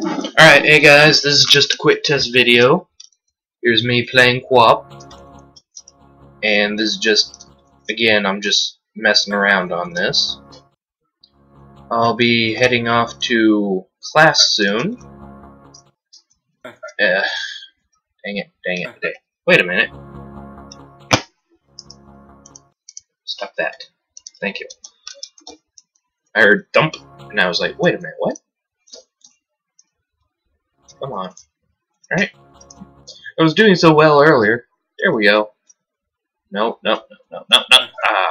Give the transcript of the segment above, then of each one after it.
Alright, hey guys, this is just a quick test video. Here's me playing QWOP. And this is just, again, I'm just messing around on this. I'll be heading off to class soon. Uh, dang it, dang it, dang Wait a minute. Stop that. Thank you. I heard dump, and I was like, wait a minute, what? Come on. Alright. I was doing so well earlier. There we go. No, no, no, no, no, no. Ah.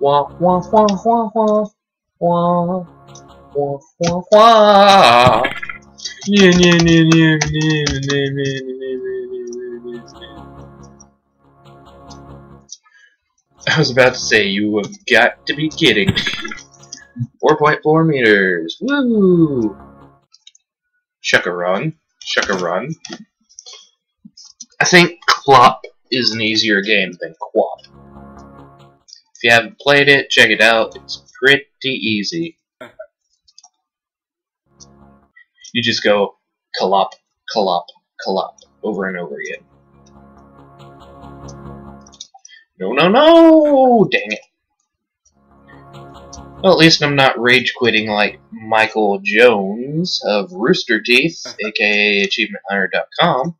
Wah, wah, wah, wah, wah. Wah. Wah, wah, wah. Yeah, yeah, yeah, yeah, yeah, yeah, yeah, I was about to say, you have got to be kidding. 4.4 meters. Woo! Shuckarun. Shuckarun. I think Clop is an easier game than QWOP. If you haven't played it, check it out. It's pretty easy. You just go Clop, Clop, Clop over and over again. No, no, no! Dang it. Well, at least I'm not rage quitting like Michael Jones of Rooster Teeth, aka AchievementHunter.com.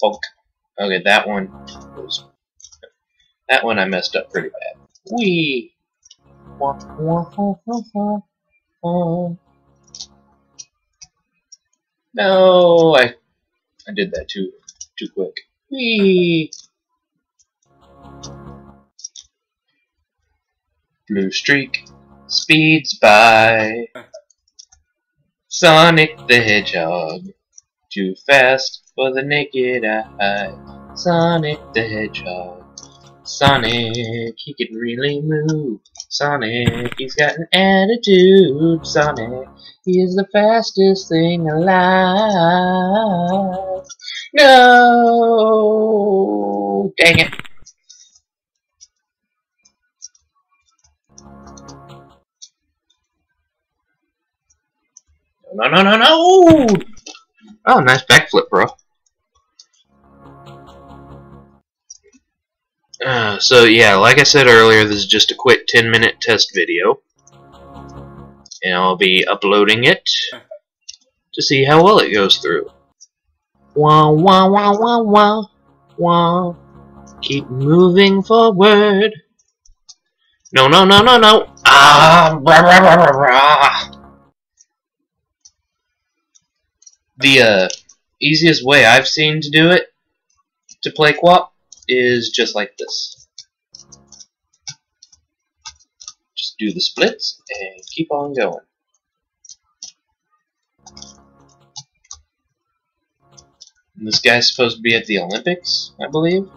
Funk. Okay, that one was. That one I messed up pretty bad. Wee! No, I I did that too too quick. Wee! Blue streak speeds by. Sonic the Hedgehog, too fast for the naked eye. Sonic the Hedgehog, Sonic, he can really move. Sonic, he's got an attitude. Sonic, he is the fastest thing alive. No! Dang it. No, no, no, no! Oh, nice backflip, bro. Uh, so, yeah, like I said earlier, this is just a quick 10 minute test video. And I'll be uploading it to see how well it goes through. Wah, wah, wah, wah, wah, wah. Keep moving forward. No, no, no, no, no. Ah. The uh, easiest way I've seen to do it, to play QWOP, is just like this. Just do the splits and keep on going. And this guy's supposed to be at the Olympics, I believe.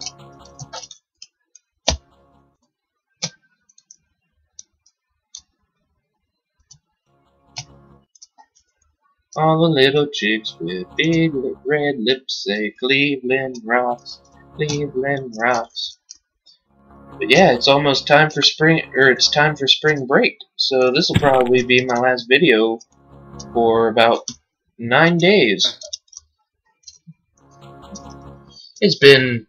All the little chicks with big red lips say Cleveland rocks, Cleveland rocks. But yeah, it's almost time for spring, or it's time for spring break. So this will probably be my last video for about nine days. It's been,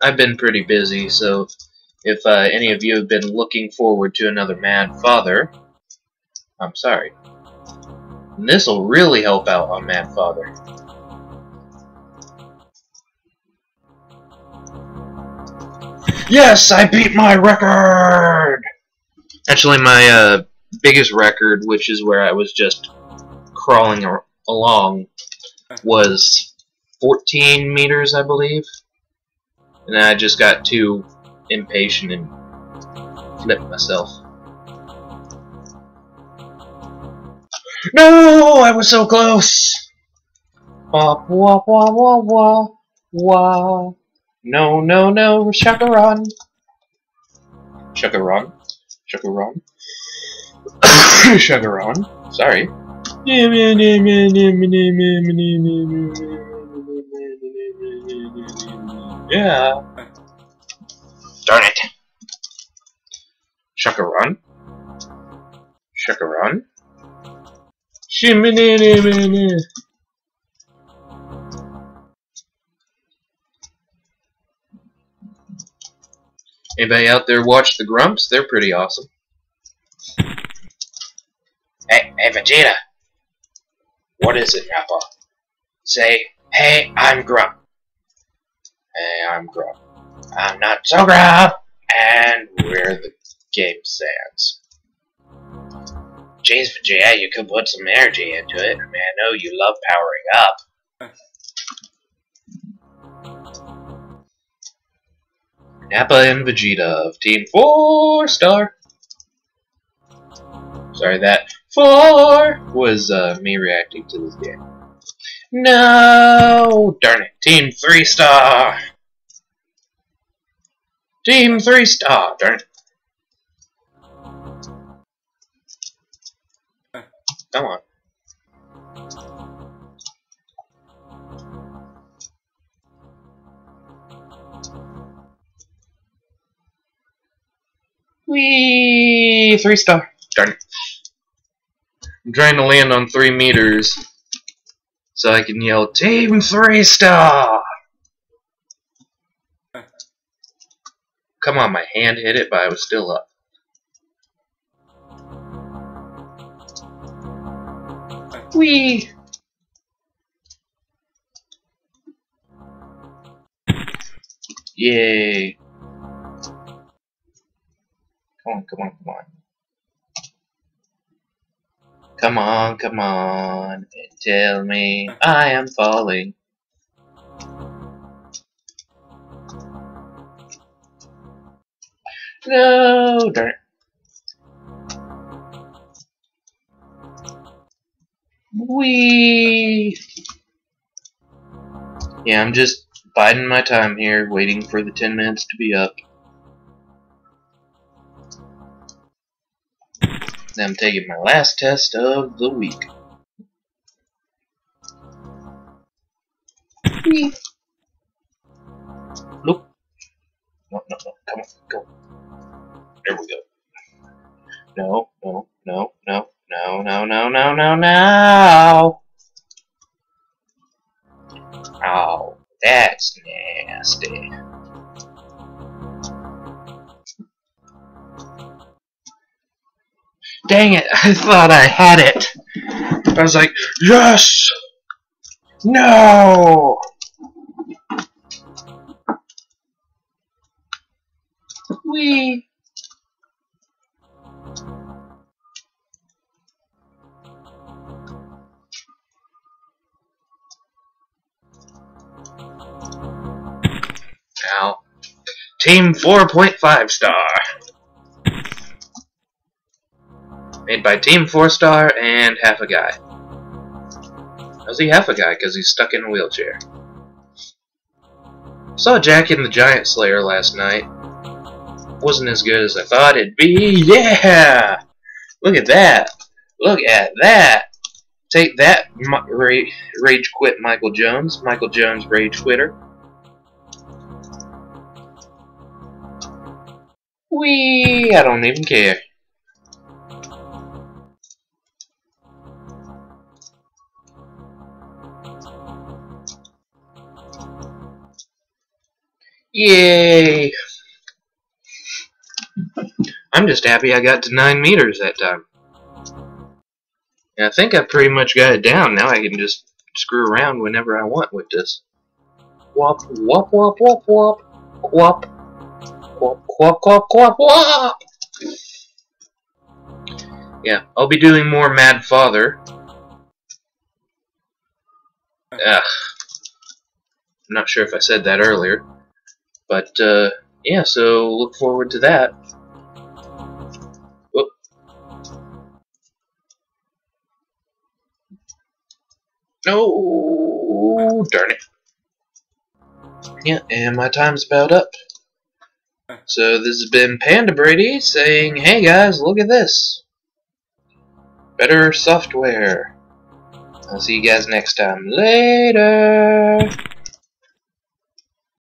I've been pretty busy, so if uh, any of you have been looking forward to another Mad Father, I'm sorry. And this will really help out on Mad Father. Yes, I beat my record! Actually, my uh, biggest record, which is where I was just crawling along, was 14 meters, I believe. And I just got too impatient and flipped myself. No, I was so close. Wah wah wah wah wah wah. No, no, no, Shuckarun. Shuckarun. Shuckarun. Shuckarun. Sorry. Yeah. Darn it. Shuckarun. Shuckarun. Shimmy Anybody out there watch the Grumps? They're pretty awesome. Hey, hey Vegeta! What is it, Nappa? Say, hey, I'm Grump. Hey, I'm Grump. I'm not so Grump! And we're the game Saiyans. Jeez, Vegeta, you could put some energy into it. I mean, I know you love powering up. Nappa and Vegeta of Team 4 Star. Sorry, that 4 was uh, me reacting to this game. No! Darn it. Team 3 Star! Team 3 Star! Darn it. Come on. Wee three star. Darn it. I'm trying to land on three meters so I can yell Team three star. Come on, my hand hit it, but I was still up. Wee. Yay. Come on, come on, come on. Come on, come on, and tell me I am falling. No, darn. Wee. Yeah, I'm just biding my time here, waiting for the 10 minutes to be up. I'm taking my last test of the week. Nope. No, no, no. Come on, go. There we go. No, no, no, no, no, no, no, no, no, no. Oh, that's nasty. Dang it, I thought I had it. I was like, yes! No! Wee! Team 4.5 star. Made by Team 4 Star and Half a Guy. How's he half a guy? Because he's stuck in a wheelchair. Saw Jack in the Giant Slayer last night. Wasn't as good as I thought it'd be. Yeah! Look at that. Look at that. Take that, Rage Quit Michael Jones. Michael Jones Rage Quitter. Wee! I don't even care. Yay! I'm just happy I got to 9 meters that time. And I think I pretty much got it down. Now I can just screw around whenever I want with this. Wop, wop, wop, wop, wop. Wop. Wop, wop, wop, wop. Yeah, I'll be doing more Mad Father. Ugh. I'm not sure if I said that earlier. But, uh, yeah, so look forward to that. Whoop. Oh, darn it. Yeah, and my time's about up. So this has been Panda Brady saying, hey guys, look at this. Better software. I'll see you guys next time. Later!